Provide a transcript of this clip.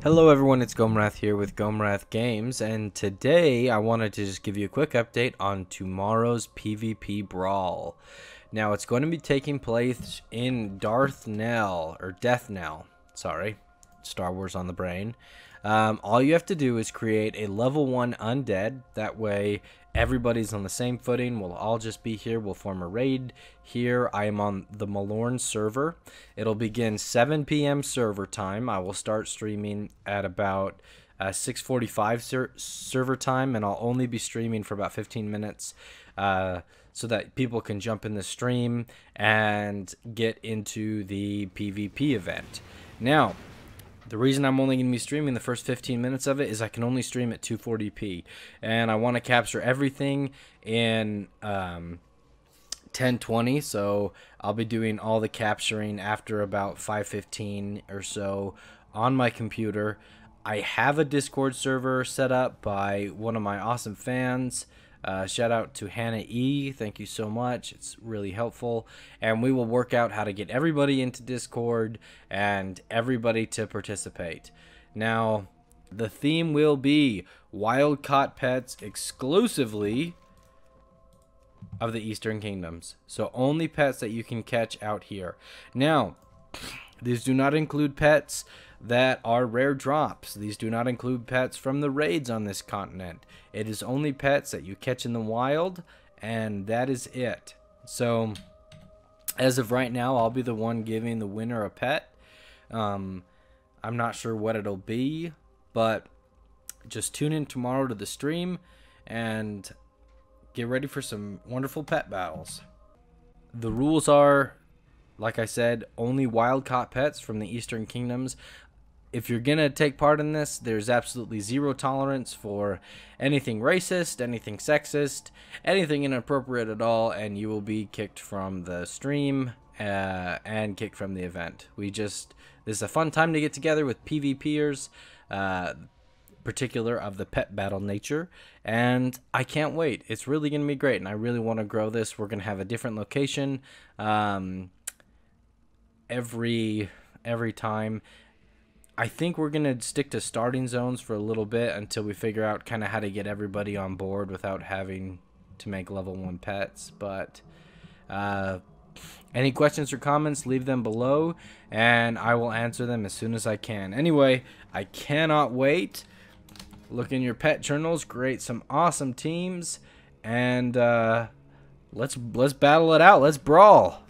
Hello everyone, it's Gomirath here with Gomirath Games, and today I wanted to just give you a quick update on tomorrow's PvP Brawl. Now, it's going to be taking place in Darth Nell, or Deathknell, sorry, Star Wars on the brain. Um, all you have to do is create a level 1 undead, that way everybody's on the same footing. We'll all just be here. We'll form a raid here. I am on the Malorne server. It'll begin 7 p.m. server time. I will start streaming at about uh, 6:45 ser server time, and I'll only be streaming for about 15 minutes, uh, so that people can jump in the stream and get into the PvP event. Now, the reason I'm only going to be streaming the first 15 minutes of it is I can only stream at 240p, and I want to capture everything in um, 1020. So I'll be doing all the capturing after about 5:15 or so on my computer. I have a Discord server set up by one of my awesome fans. Uh, shout out to Hannah E. Thank you so much. It's really helpful. And we will work out how to get everybody into Discord and everybody to participate. Now, the theme will be wild caught pets exclusively of the Eastern Kingdoms. So only pets that you can catch out here. Now, these do not include pets that are rare drops. These do not include pets from the raids on this continent. It is only pets that you catch in the wild, and that is it. So, as of right now, I'll be the one giving the winner a pet. Um, I'm not sure what it'll be, but just tune in tomorrow to the stream and get ready for some wonderful pet battles. The rules are like I said, only wild caught pets from the Eastern Kingdoms if you're going to take part in this, there's absolutely zero tolerance for anything racist, anything sexist, anything inappropriate at all, and you will be kicked from the stream uh, and kicked from the event. We just, this is a fun time to get together with PvPers, uh, particular of the pet battle nature, and I can't wait. It's really going to be great, and I really want to grow this. We're going to have a different location um, every every time I think we're going to stick to starting zones for a little bit until we figure out kind of how to get everybody on board without having to make level 1 pets. But uh, any questions or comments, leave them below, and I will answer them as soon as I can. Anyway, I cannot wait. Look in your pet journals, create some awesome teams, and uh, let's let's battle it out. Let's brawl.